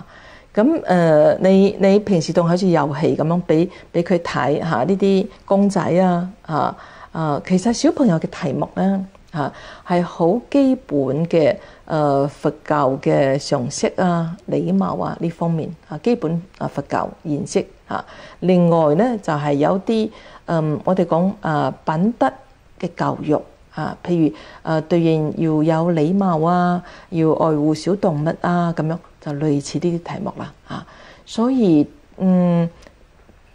咁誒你你平時當好似遊戲咁樣俾俾佢睇嚇呢啲公仔啊嚇啊，其實小朋友嘅題目咧嚇係好基本嘅誒佛教嘅常識啊、禮貌啊呢方面啊，基本啊佛教認識嚇。另外咧就係有啲誒我哋講誒品德嘅教育。啊，譬如誒對人要有禮貌啊，要愛護小動物啊，咁樣就類似呢啲題目啦。啊，所以嗯，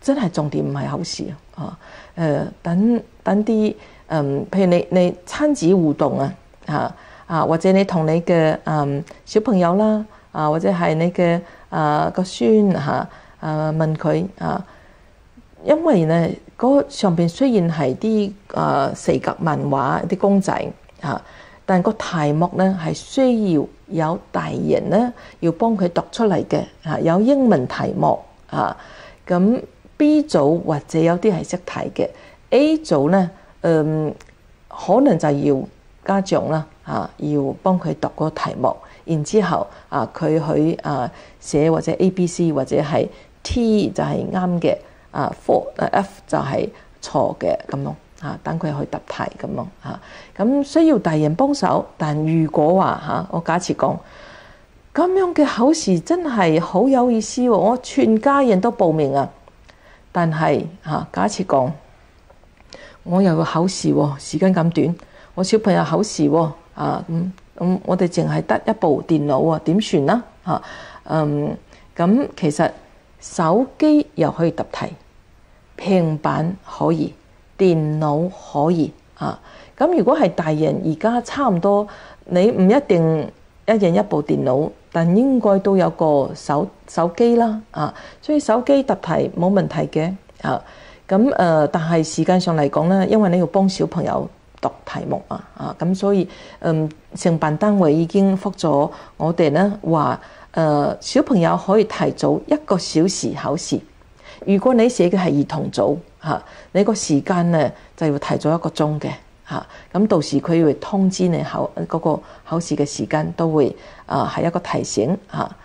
真係重點唔係考試啊。誒，等等啲誒，譬如你你親子互動啊，嚇啊，或者你同你嘅誒小朋友啦，啊或者係你嘅誒個孫嚇誒問佢啊，因為咧。嗰上邊雖然係啲誒四格漫畫啲公仔嚇，但個題目咧係需要有大人咧要幫佢讀出嚟嘅嚇，有英文題目嚇。咁 B 組或者有啲係識睇嘅，A 組咧，嗯，可能就要家長啦嚇，要幫佢讀個題目，然之後啊佢去啊寫或者 A、B、C 或者係 T 就係啱嘅。啊，four 誒 F 就係錯嘅咁咯，嚇等佢去答題咁咯，嚇咁需要大人幫手。但如果話嚇，我假設講咁樣嘅考試真係好有意思喎，我全家人都報名啊。但係嚇假設講，我有個考試喎，時間咁短，我小朋友考試喎，啊咁咁，我哋淨係得一部電腦啊，點算啦？嚇，嗯，咁其實手機又可以答題，平板可以，電腦可以啊。咁如果係大人，而家差唔多，你唔一定一人一部電腦，但應該都有個手手機啦，啊，所以手機答題冇問題嘅，啊。咁誒，但係時間上嚟講咧，因為你要幫小朋友讀題目啊，啊，咁所以嗯，承辦單位已經覆咗我哋咧，話誒小朋友可以提早一個小時考試。如果你寫嘅係兒童組嚇，你個時間咧就要提早一個鐘嘅嚇。咁到時佢會通知你考嗰個考試嘅時間，都會啊係一個提醒嚇。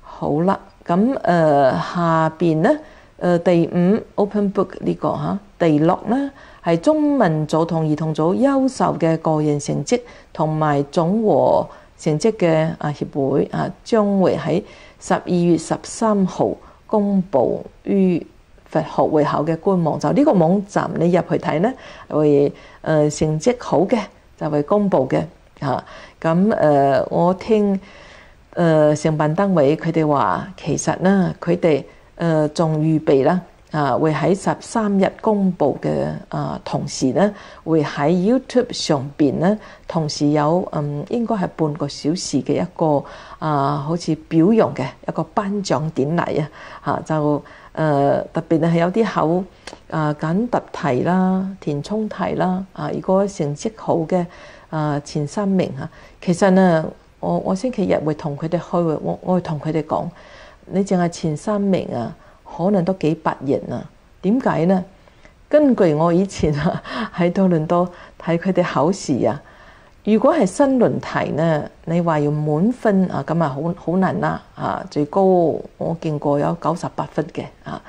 好啦，咁誒下邊咧。誒第五 Open Book 呢個嚇，第六咧係中文組同兒童組優秀嘅個人成績同埋總和成績嘅啊協會啊，將會喺十二月十三號公佈於佛學會考嘅官網。就呢個網站你入去睇咧，會誒成績好嘅就會公佈嘅嚇。咁誒我聽誒承辦單位佢哋話，其實咧佢哋。誒仲預備啦，啊會喺十三日公佈嘅啊，同時咧會喺 YouTube 上邊咧，同時有嗯應該係半個小時嘅一個啊，好似表揚嘅一個頒獎典禮啊，嚇就誒特別係有啲考啊揀答題啦、填充題啦，啊如果成績好嘅啊前三名嚇，其實咧我我星期日會同佢哋開會，我我會同佢哋講。你淨係前三名啊，可能都幾百人啊？點解呢？根據我以前啊 喺多倫多睇佢哋考試啊，如果係新論題呢，你話要滿分啊，咁啊好好難啦啊！最高我見過有九十八分嘅啊，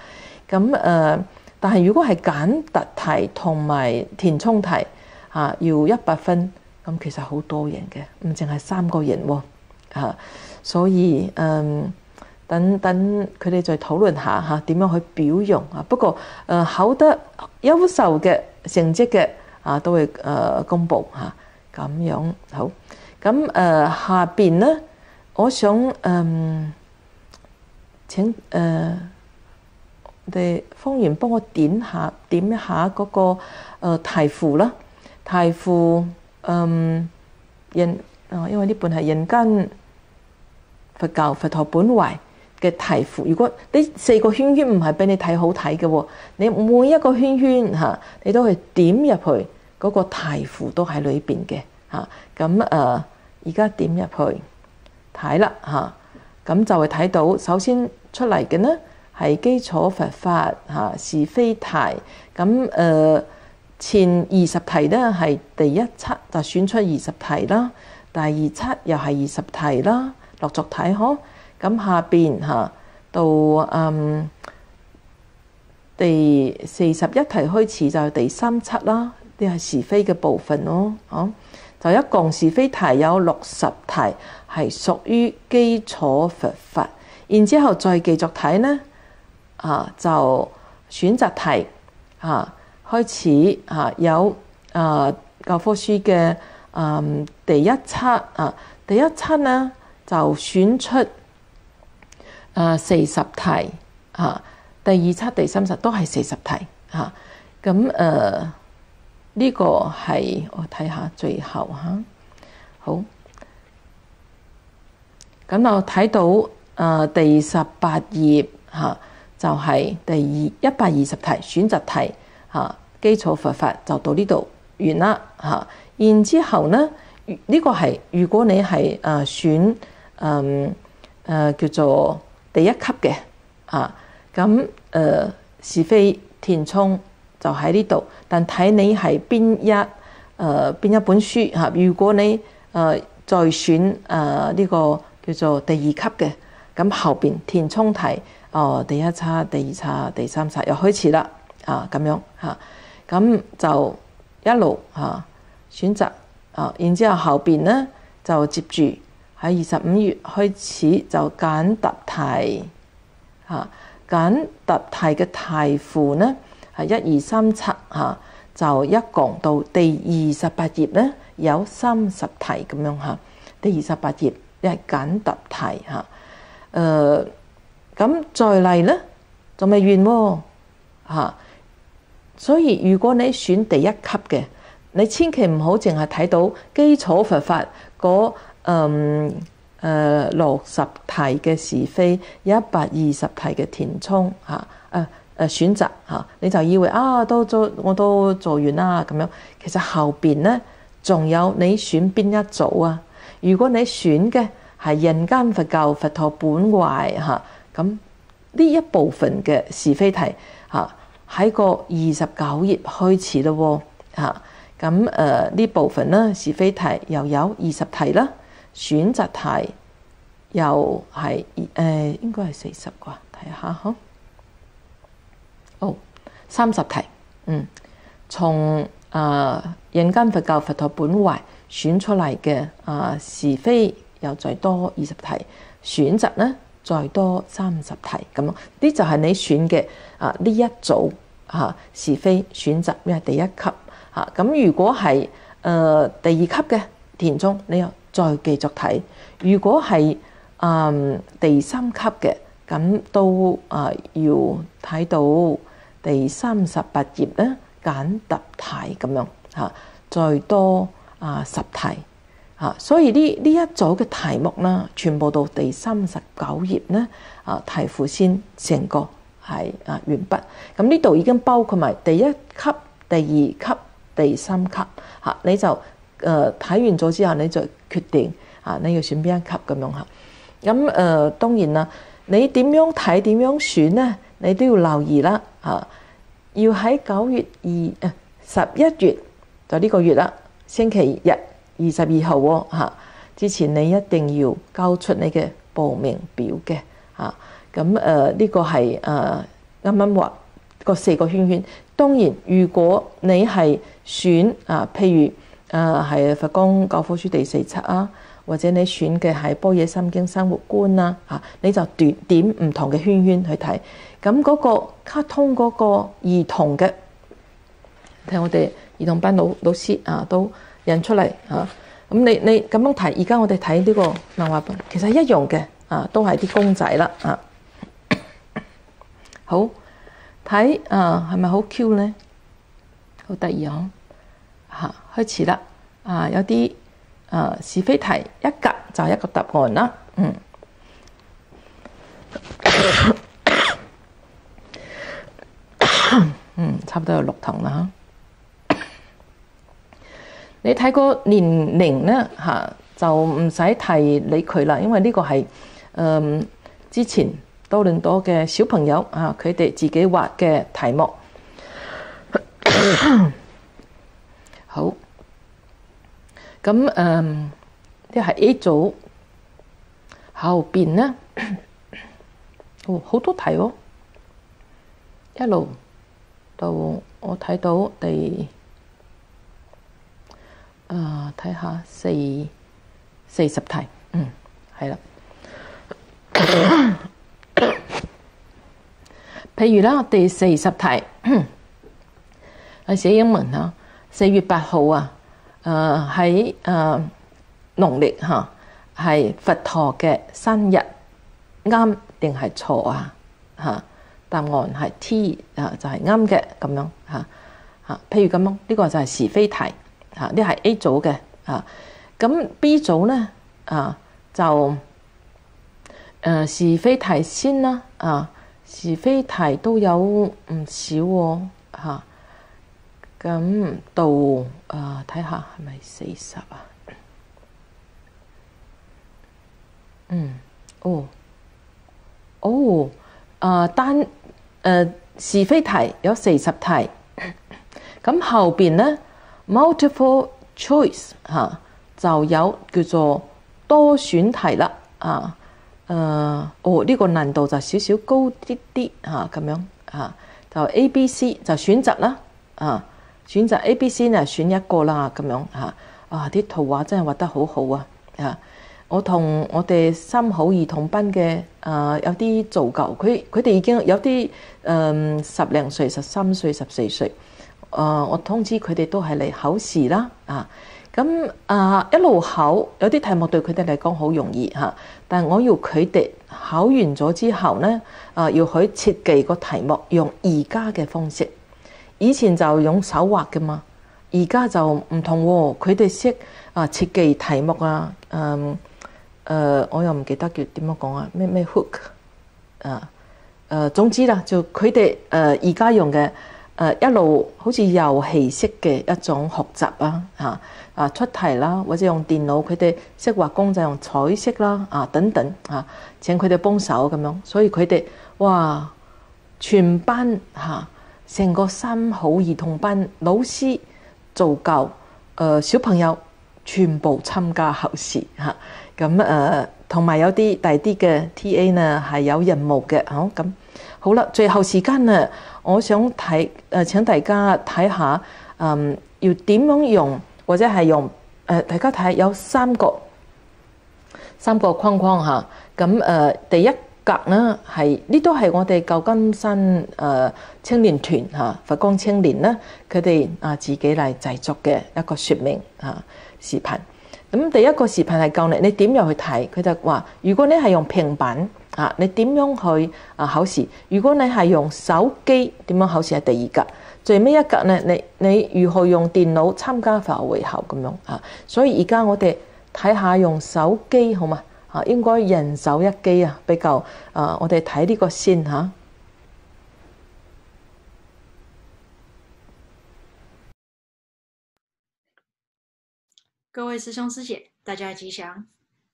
咁誒，但係如果係簡答題同埋填充題啊，要一百分，咁其實好多人嘅，唔淨係三個人喎啊，所以嗯。等等，佢哋再討論下嚇點樣去表揚啊。不過誒考得優秀嘅成績嘅啊，都會誒公佈嚇咁樣好。咁誒下邊咧，我想誒請誒我哋方圓幫我點下點一下嗰個誒題庫啦。題庫誒人啊，因為呢本係人間佛教佛陀本懷嘅題庫，如果呢四個圈圈唔係俾你睇好睇嘅，你每一個圈圈嚇，你都係點入去嗰個題庫都喺裏邊嘅嚇。咁誒，而家點入去睇啦嚇，咁就會睇到首先出嚟嘅呢係基礎佛法嚇是非題。咁誒前二十題咧係第一輯就選出二十題啦，第二輯又係二十題啦，落續睇呵。咁下邊嚇到嗯第四十一題開始就第三輯啦，啲係是非嘅部分咯，哦，就一共是非題有六十題，係屬於基礎佛法。然之後再繼續睇呢，啊就選擇題啊開始啊有啊教科書嘅嗯第一輯啊第一輯呢就選出。啊，四十題嚇，第二輯、第三十都係四十題嚇。咁誒呢個係我睇下最後嚇，好。咁我睇到誒第十八頁嚇，就係第二一百二十題選擇題嚇，基礎佛法就到呢度完啦嚇。然之後咧，呢個係如果你係誒選誒誒叫做。第一級嘅啊，咁誒、是非填充就喺呢度，但睇你係邊一誒邊、一本書嚇。如果你誒、再選誒呢、呃這個叫做第二級嘅，咁後邊填充題哦，第一冊、第二冊、第三冊又開始啦啊，咁樣嚇，咁就一路嚇、啊、選擇啊，然之後後邊咧就接住。喺二十五月開始就揀答題嚇，揀答題嘅題庫呢係一二三七嚇，就一共到第二十八頁咧，有三十題咁樣嚇。第二十八頁一係簡答題嚇。誒咁再嚟咧，仲未完喎。所以如果你選第一級嘅，你千祈唔好淨係睇到基礎佛法嗰誒誒六十題嘅是非，一百二十題嘅填充嚇誒誒選擇嚇，你就以為啊都做我都做完啦咁樣。其實後邊咧仲有你選邊一組啊？如果你選嘅係人間佛教佛陀本懷嚇，咁呢一部分嘅是非題嚇。喺個二十九頁開始咯喎，咁誒呢部分咧是非題又有二十題啦，選擇題又係誒、呃、應該係四十啩，睇下嗬。哦，三十題，嗯，從啊、人間佛教佛陀本懷選出嚟嘅啊是非又再多二十題，選擇咧再多三十題咁。呢就係你選嘅啊呢一組。嚇是非選擇咩第一級嚇咁？如果係誒、呃、第二級嘅填中，你又再繼續睇。如果係誒、呃、第三級嘅，咁都啊、要睇到第三十八頁咧簡答題咁樣嚇，再多啊十題嚇。所以呢呢一組嘅題目啦，全部到第三十九頁咧啊，題庫先成個。係啊，完畢。咁呢度已經包括埋第一級、第二級、第三級嚇，你就誒睇、完咗之後，你就決定啊，你要選邊一級咁樣嚇。咁誒、呃、當然啦，你點樣睇、點樣選咧？你都要留意啦嚇。要喺九月二誒十一月就呢個月啦，星期日二十二號喎嚇。之前你一定要交出你嘅報名表嘅嚇。咁誒呢個係誒啱啱畫個四個圈圈。當然，如果你係選啊，譬如誒係《佛光教科書》第四冊啊，或者你選嘅係《波野心經生活觀》啊，嚇你就點點唔同嘅圈圈去睇。咁嗰個卡通嗰個兒童嘅，睇我哋兒童班老老師啊都印出嚟嚇。咁你你咁樣睇，而家我哋睇呢個漫畫本，其實一樣嘅啊，都係啲公仔啦啊。好睇啊，係咪好 Q 咧？好得意啊！開始啦！啊，有啲啊是非題，一格就一個答案啦。嗯，嗯，差唔多有六堂啦。你睇個年齡咧嚇，就唔使提理佢啦，因為呢個係嗯之前。多倫多嘅小朋友啊，佢哋自己畫嘅題目，好。咁誒，呢係 A 組，後邊咧，哦，好多題喎，一路到我睇到第，啊，睇下四四十題，嗯，係啦。譬如啦，第四十題。係寫英文啊，四月八號啊，誒喺誒農曆嚇係佛陀嘅生日，啱定係錯啊？嚇答案係 T 啊，就係啱嘅咁樣嚇嚇。譬如咁樣，呢個就係是非題嚇，呢係 A 組嘅嚇。咁 B 組咧啊就誒是非題先啦啊。是非題都有唔少喎，嚇，咁到啊睇下係咪四十啊？嗯，哦，哦，啊單誒是非題有四十題，咁後邊咧 multiple choice 嚇就有叫做多選題啦，啊。诶、哦，呢、這個難度就少少高啲啲吓，咁樣嚇，就 A、B、C 就選擇啦，啊，選擇 A、B、C 呢選一個啦，咁樣嚇，啊，啲圖畫真係畫得好好啊，啊，我同我哋三好兒童班嘅啊有啲造舊，佢佢哋已經有啲誒、十零歲、十三歲、十四歲，呃，我通知佢哋都係嚟考試啦，啊，咁啊一路考，有啲題目對佢哋嚟講好容易嚇，但係我要佢哋考完咗之後咧，啊要去設計個題目用而家嘅方式，以前就用手畫嘅嘛，而家就唔同喎，佢哋識啊設計題目啊，嗯，誒我又唔記得叫點樣講啊，咩咩 hook 啊，誒總之啦，就佢哋誒而家用嘅。誒一路好似遊戲式嘅一種學習啊，嚇啊出題啦，或者用電腦，佢哋識畫工就用彩色啦，啊等等嚇，請佢哋幫手咁樣，所以佢哋哇全班嚇成個三好兒童班老師做教誒小朋友全部參加考試嚇，咁誒同埋有啲大啲嘅 T.A. 呢係有任務嘅，好咁好啦，最後時間呢！我想睇誒，請大家睇下，嗯，要點樣用，或者係用誒，大家睇有三個三個框框嚇。咁誒，第一格呢係呢都係我哋舊金山誒青年團嚇佛光青年咧，佢哋啊自己嚟製作嘅一個説明嚇視頻。咁第一個視頻係教你你點樣去睇，佢就話：如果你係用平板。啊！你點樣去啊考試？如果你係用手機點樣考試係第二格，最尾一格咧，你你如何用電腦參加法學會考咁樣啊？所以而家我哋睇下用手機好嘛？啊，應該人手一機啊，比較啊，我哋睇呢個先嚇。各位師兄師姐，大家吉祥！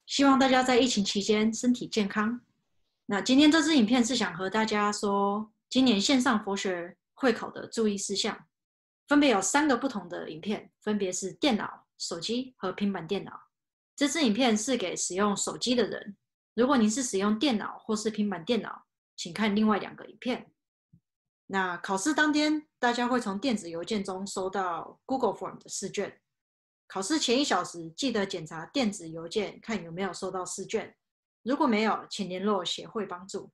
希望大家在疫情期間身體健康。那今天這支影片是想和大家說，今年線上佛學會考的注意事項，分別有三個不同的影片，分別是電腦、手機和平板電腦。這支影片是給使用手機的人，如果您是使用電腦或是平板電腦，請看另外兩個影片。那考試當天，大家會從電子郵件中收到 Google Form 的試卷，考試前一小時記得檢查電子郵件，看有沒有收到試卷。如果沒有，請聯絡協會幫助。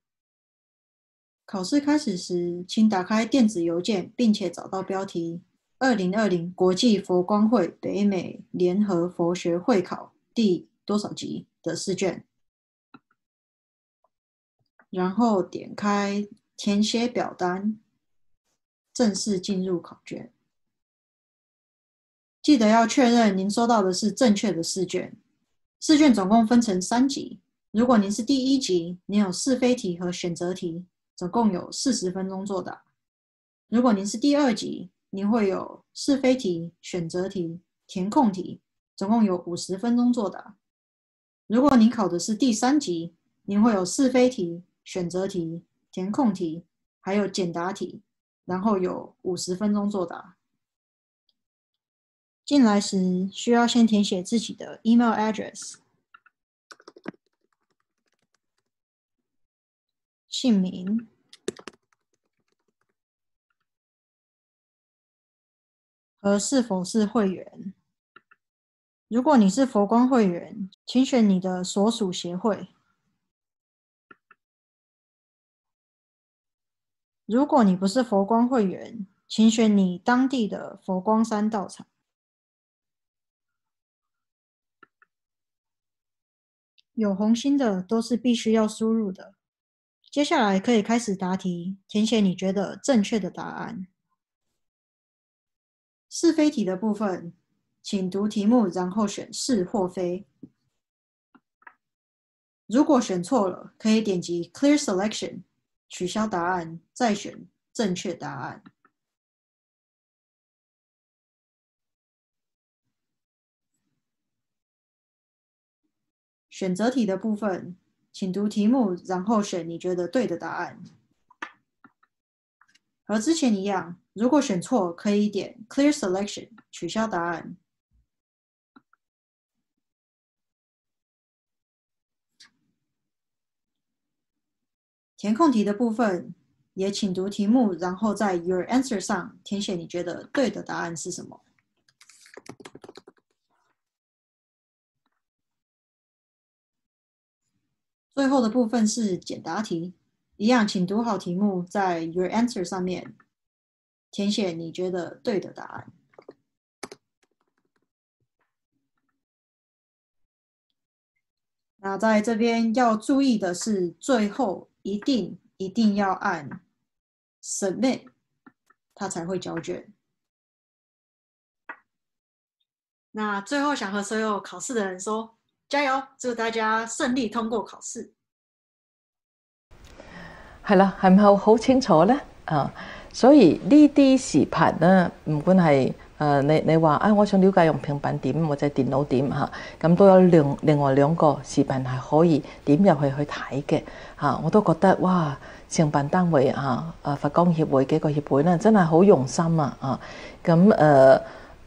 考試開始時，請打開電子郵件，並且找到標題“二零二零國際佛光會北美聯合佛學會考第多少級”的试卷，然后点开填写表单，正式进入考卷。记得要确认您收到的是正确的试卷。试卷总共分成三级。如果您是第一级，您有是非题和选择题，总共有四十分钟作答。如果您是第二级，您会有是非题、选择题、填空题，总共有五十分钟作答。如果您考的是第三级，您会有是非题、选择题、填空题，还有简答题，然后有五十分钟作答。进来时需要先填写自己的 email address。姓名和是否是会员。如果你是佛光會員，請選你的所屬協會。如果你不是佛光會員，請選你當地的佛光山道場。有紅心的都是必須要輸入的。接下來可以開始答題，填寫你覺得正確的答案。是非題的部分，請讀題目，然後選是或非。如果選錯了，可以點擊 Clear Selection 取消答案，再選正確答案。選擇題的部分。請讀題目，然後選你覺得對的答案。和之前一樣，如果選錯，可以點 Clear Selection 取消答案。填空题的部分，也请读题目，然后在 Your Answer 上填写你觉得对的答案是什么。最后的部分是简答题，一样，请读好题目，在 Your Answer 上面填写你觉得对的答案。那在这边要注意的是，最后一定一定要按 submit，它才会交卷。那最后想和所有考试的人說，加油！祝大家顺利通過考試。係啦，係咪好好清楚呢？啊，所以呢啲視頻咧，唔管係誒、你你話啊、我想了解用平板點或者電腦點嚇，咁、都有另另外兩個視頻係可以點入去去睇嘅嚇，我都覺得哇，承辦單位嚇誒佛光協會幾個協會咧，真係好用心啊啊！咁誒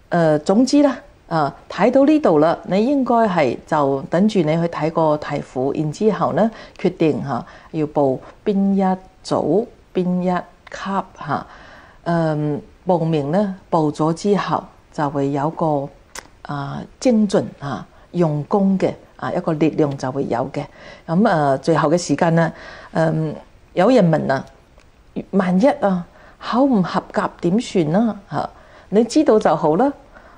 誒總之咧。啊，睇到呢度啦，你應該係就等住你去睇個題庫，然之後咧決定嚇要報邊一組邊一級嚇。嗯、報名咧報咗之後就會有個啊精進啊用功嘅啊一個力量就會有嘅。咁誒最後嘅時間咧，嗯、有人問啊，萬一啊考唔合格點算啊？嚇，你知道就好啦。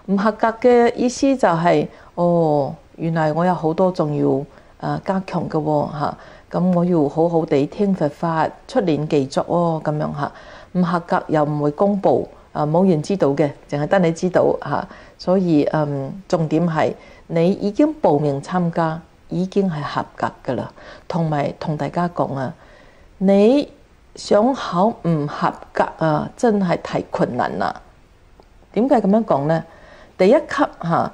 唔合格嘅意思就係、哦，原來我有好多仲要誒加強嘅喎嚇，咁我要好好地聽佛法，出年繼續哦咁樣嚇。唔合格又唔會公佈，啊冇人知道嘅，淨係得你知道嚇。所以嗯，重點係你已經報名參加，已經係合格㗎啦。同埋同大家講啊，你想考唔合格啊，真係太困難啦。點解咁樣講咧？第一級嚇，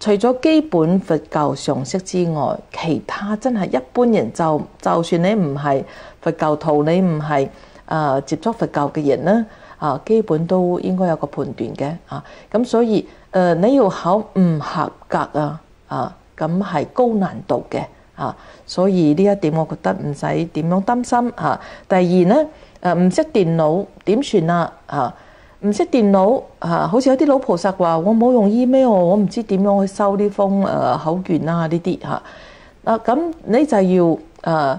除咗基本佛教常識之外，其他真係一般人就就算你唔係佛教徒，你唔係啊接觸佛教嘅人咧，啊基本都應該有個判斷嘅啊。咁所以誒你要考唔合格啊啊，咁係高難度嘅啊。所以呢一點我覺得唔使點樣擔心啊。第二咧誒唔識電腦點算啊啊？唔識電腦啊，好似有啲老菩薩話：我冇用 email，我唔知點樣去收呢封誒口卷啊呢啲嚇。啊咁，你就要誒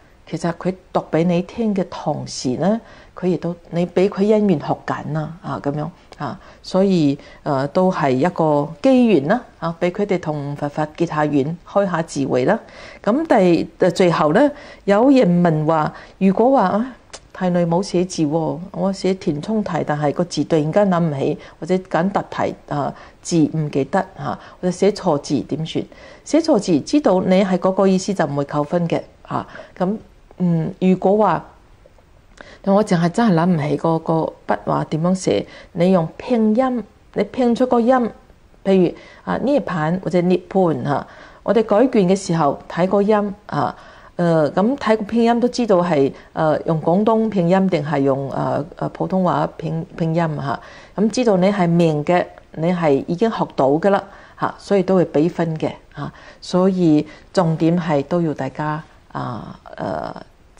其實佢讀俾你聽嘅同時咧，佢亦都你俾佢因緣學緊啦啊咁樣啊，所以誒、都係一個機緣啦啊，俾佢哋同佛法結下緣，開下智慧啦。咁第誒最後咧，有人問話，如果話啊？題內冇寫字喎，我寫填充題，但係個字突然間諗唔起，或者揀答題啊字唔記得嚇，或者寫錯字點算？寫錯字知道你係嗰個意思就唔會扣分嘅嚇。咁嗯，如果話我淨係真係諗唔起嗰個筆畫點樣寫，你用拼音，你拼出個音，譬如啊涅盤或者涅盤嚇，我哋改卷嘅時候睇個音啊。誒咁睇個拼音都知道係誒、用廣東拼音定係用誒誒、普通話拼拼音嚇，咁、知道你係明嘅，你係已經學到嘅啦嚇，所以都會俾分嘅嚇、所以重點係都要大家啊誒